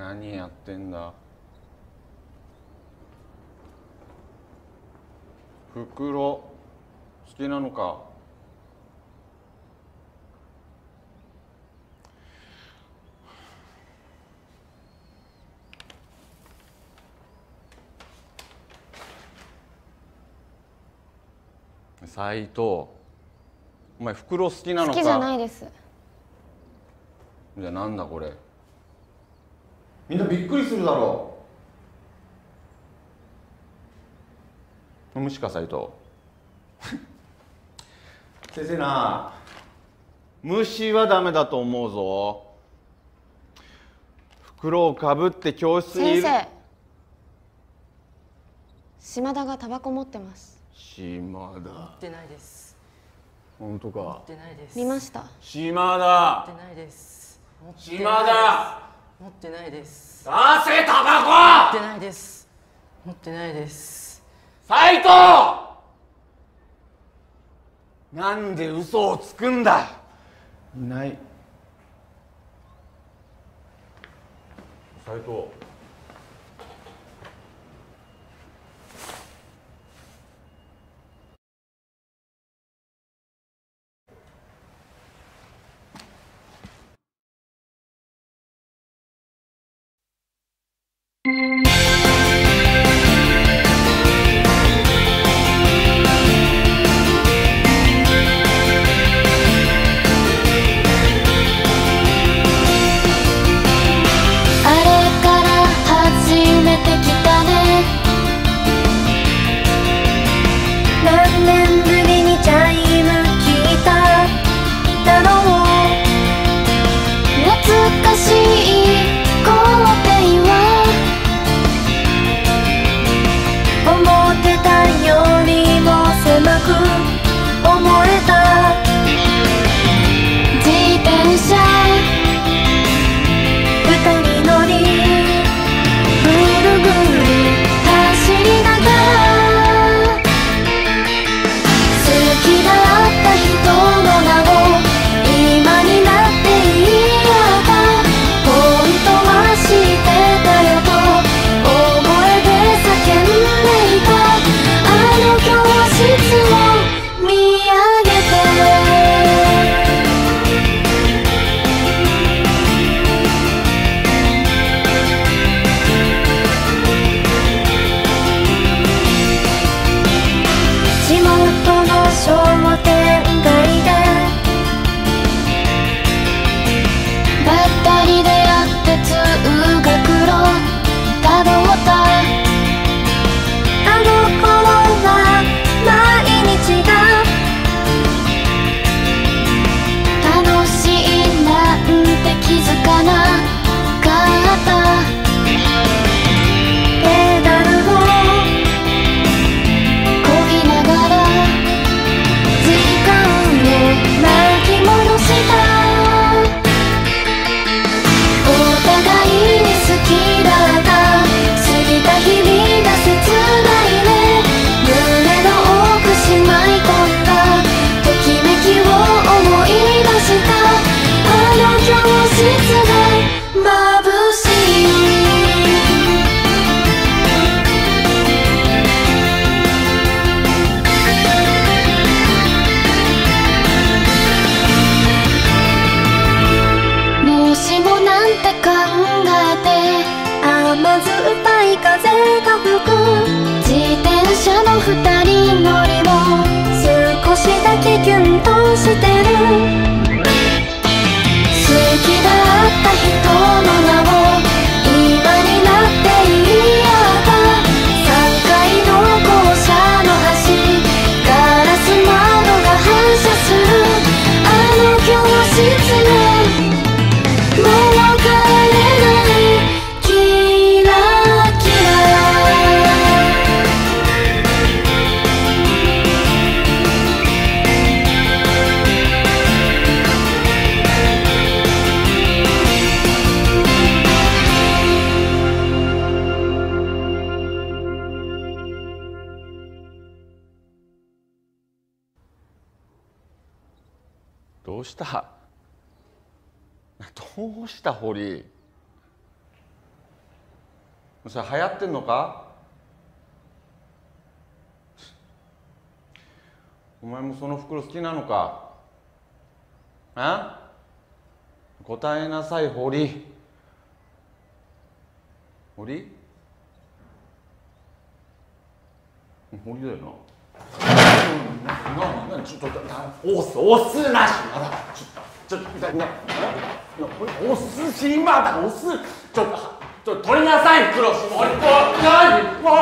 何やってんだ？袋好きなのか？斎藤お前袋好きなのか？好きじゃないです。じゃあなんだこれ？みんなびっくりするだろう。虫か斎藤。先生な。虫はダメだと思うぞ。袋をかぶって教室にいる。先生。島田がタバコ持ってます。島田。持ってないです。本当持っかてないです。見ました。島田。持ってないです。島田持ってないです。出せタバコ！持ってないです。持ってないです。斉藤なんで嘘をつくんだいない。斉藤あキュンとしてうした？どうした堀？それ流行ってんのか？お前もその袋好きなのか？あ？答えなさい堀。堀？堀だよな。なななちょっと押す押すなしまだちょっとちょななな押すしまだ押すちょっとちょっと取りなさい黒しもう何もう